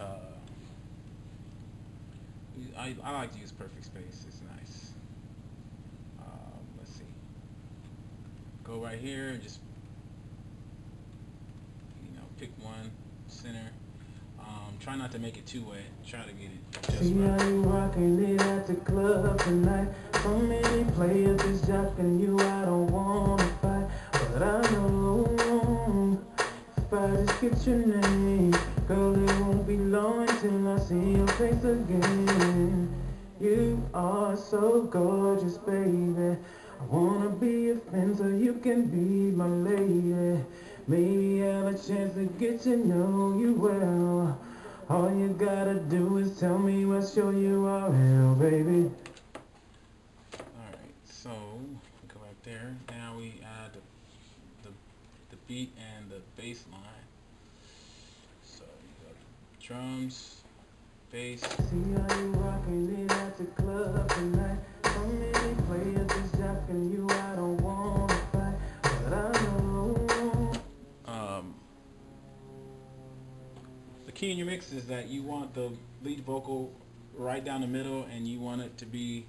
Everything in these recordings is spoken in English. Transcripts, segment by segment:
Uh, I, I like to use perfect space. It's nice. Um, let's see. Go right here and just you know pick one center. Um, try not to make it too wet. Try to get it just See right. how you it at the club tonight. So many players is you. I don't wanna fight, but I know if I just get your name, girl, it won't be long until I see your face again. You are so gorgeous, baby. I wanna be your friend so you can be my lady. Maybe have a chance to get to know you well. All you gotta do is tell me what what's your URL, baby. Alright, so go right there. Now we add the, the, the beat and the bass line. Drums, bass. See how you rocking it at the club tonight. So many players is you. I don't wanna fight, but I know. Um, the key in your mix is that you want the lead vocal right down the middle and you want it to be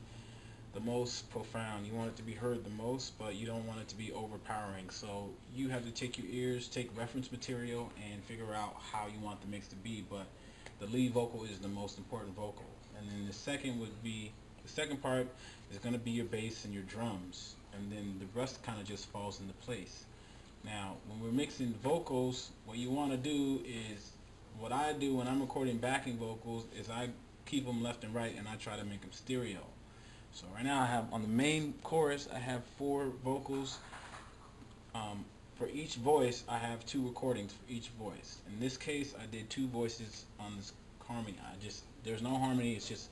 the most profound. You want it to be heard the most, but you don't want it to be overpowering. So you have to take your ears, take reference material, and figure out how you want the mix to be. But the lead vocal is the most important vocal. And then the second would be, the second part is going to be your bass and your drums. And then the rest kind of just falls into place. Now, when we're mixing vocals, what you want to do is, what I do when I'm recording backing vocals is I keep them left and right and I try to make them stereo. So right now I have, on the main chorus, I have four vocals. Um, for each voice, I have two recordings for each voice. In this case, I did two voices on this harmony. I just, there's no harmony, it's just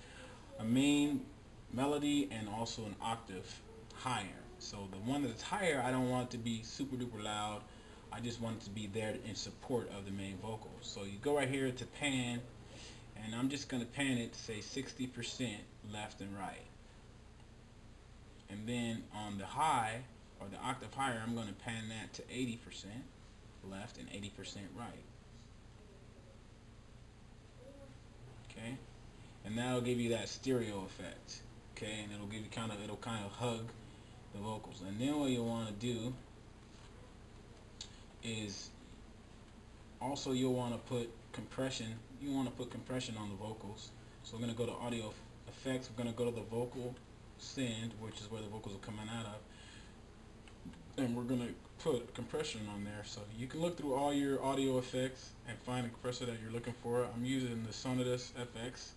a main melody and also an octave higher. So the one that's higher, I don't want it to be super duper loud. I just want it to be there in support of the main vocals. So you go right here to pan, and I'm just going to pan it, say 60% left and right. And then on the high, or the octave higher, I'm going to pan that to 80% left and 80% right. Okay? And that'll give you that stereo effect. Okay? And it'll give you kind of, it'll kind of hug the vocals. And then what you want to do is also you'll want to put compression. You want to put compression on the vocals. So we're going to go to audio effects. We're going to go to the vocal send, which is where the vocals are coming out of. And we're going to put compression on there. So you can look through all your audio effects and find a compressor that you're looking for. I'm using the Sonitus FX.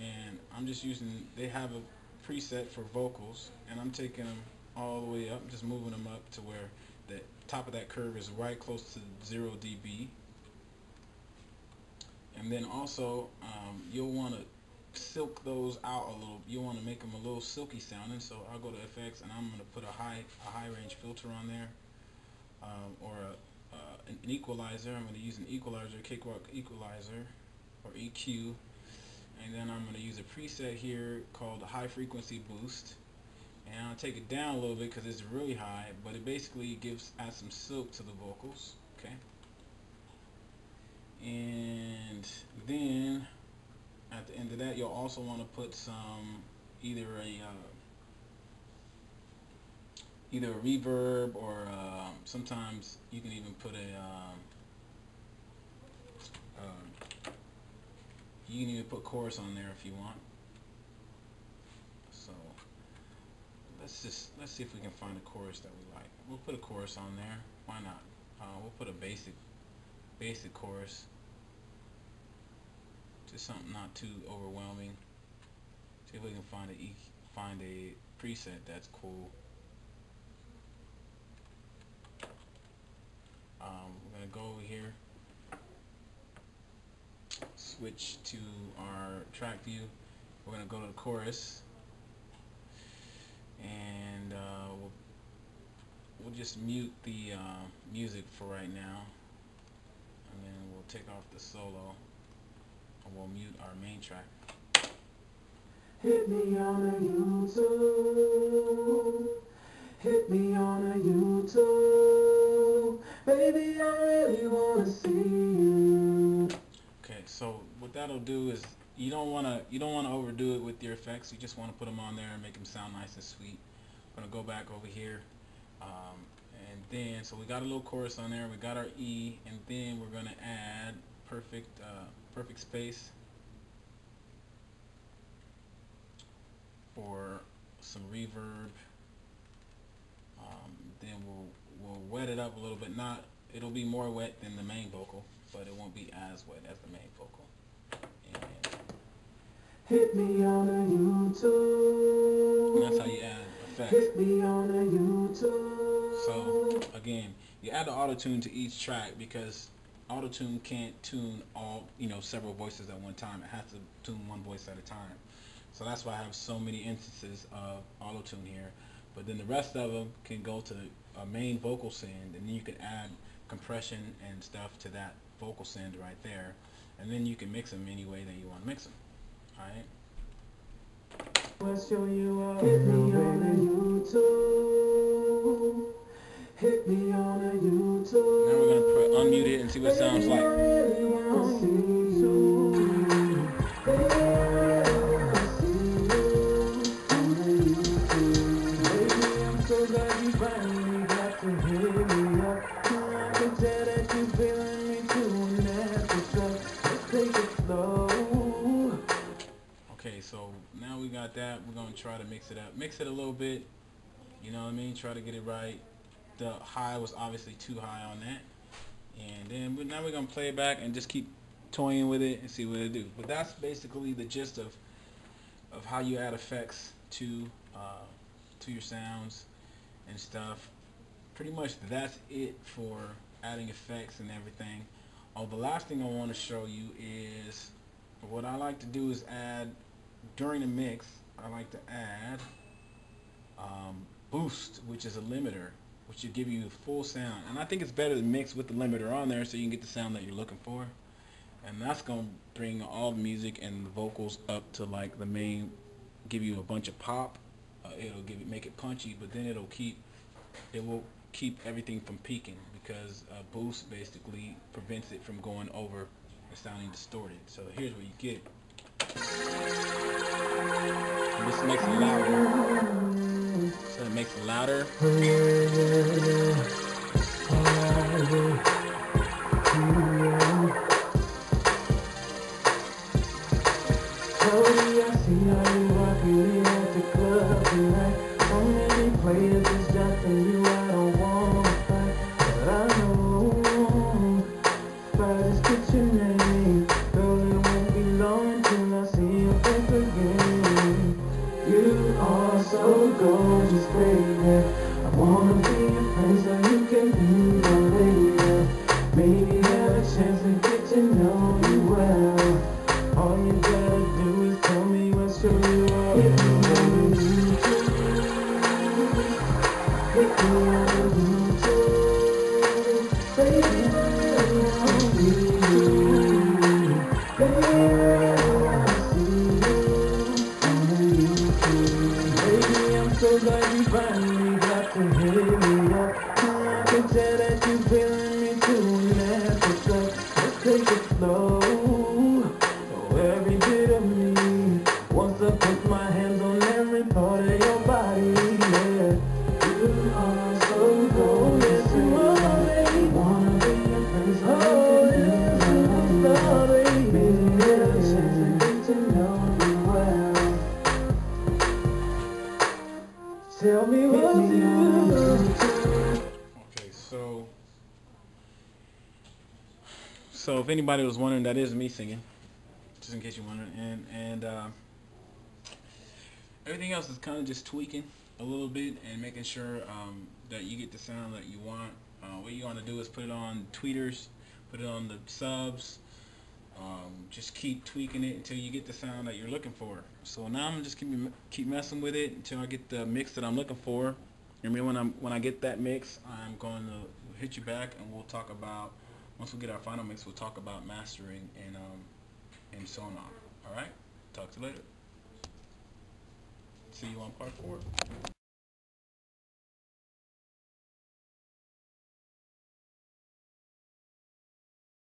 And I'm just using, they have a preset for vocals. And I'm taking them all the way up, just moving them up to where the top of that curve is right close to 0 dB. And then also, um, you'll want to silk those out a little. You want to make them a little silky sounding. So I'll go to effects and I'm going to put a high a high range filter on there, um, or a, uh, an equalizer. I'm going to use an equalizer, cakewalk equalizer, or EQ. And then I'm going to use a preset here called high frequency boost. And I'll take it down a little bit because it's really high, but it basically gives adds some silk to the vocals. Okay. And then at the end of that, you'll also want to put some either a uh, either a reverb or uh, sometimes you can even put a uh, you can even put chorus on there if you want. So let's just let's see if we can find a chorus that we like. We'll put a chorus on there. Why not? Uh, we'll put a basic basic chorus. Just something not too overwhelming. See if we can find a find a preset that's cool. Um, we're gonna go over here, switch to our track view. We're gonna go to the chorus, and uh, we'll we'll just mute the uh, music for right now, and then we'll take off the solo, and we'll mute our main track. Hit me on a YouTube. Hit me on a YouTube. Baby, I really wanna see you. Okay, so what that'll do is you don't want to you don't want to overdo it with your effects. You just want to put them on there and make them sound nice and sweet. I'm gonna go back over here, um, and then so we got a little chorus on there. We got our E, and then we're gonna add perfect uh, perfect space for some reverb. Um, then we'll we'll wet it up a little bit. Not it'll be more wet than the main vocal, but it won't be as wet as the main vocal. And Hit me on a YouTube. that's how you add effects. Hit me on a YouTube. So again, you add the auto tune to each track because auto tune can't tune all you know several voices at one time. It has to tune one voice at a time. So that's why I have so many instances of auto tune here. But then the rest of them can go to a main vocal send, and then you can add compression and stuff to that vocal send right there, and then you can mix them any way that you want to mix them. All right. Show you Hit me on a YouTube. Now we're gonna put, unmute it and see what it sounds like. Okay, so now we got that. We're gonna try to mix it up. Mix it a little bit. You know what I mean? Try to get it right. The high was obviously too high on that. And then we, now we're gonna play it back and just keep toying with it and see what it do. But that's basically the gist of of how you add effects to uh, to your sounds and stuff. Pretty much that's it for adding effects and everything. Oh, the last thing I want to show you is what I like to do is add during the mix. I like to add um, boost, which is a limiter, which will give you full sound. And I think it's better to mix with the limiter on there so you can get the sound that you're looking for. And that's gonna bring all the music and the vocals up to like the main, give you a bunch of pop. Uh, it'll give it make it punchy, but then it'll keep it will keep everything from peaking because uh, boost basically prevents it from going over and sounding distorted. So here's where you get. And this makes it louder. Makes it louder. Gorgeous, baby. I wanna be a place where you can be my lady. Maybe have a chance to get to know you well. All you gotta do is tell me what's show you up. Hit me on YouTube. Hit me on YouTube. Baby, Slow. Oh, every bit of me. Once I put my hands on every part of your body. You are so you. Wanna be superstar, baby. To to know you well. Tell me what you so if anybody was wondering, that is me singing, just in case you're wondering, and and uh, everything else is kind of just tweaking a little bit and making sure um, that you get the sound that you want. Uh, what you want to do is put it on tweeters, put it on the subs. Um, just keep tweaking it until you get the sound that you're looking for. So now I'm just keep keep messing with it until I get the mix that I'm looking for. And then when I'm when I get that mix, I'm going to hit you back and we'll talk about once we get our final mix, we'll talk about mastering and um and so on. All right. Talk to you later. See you on part four.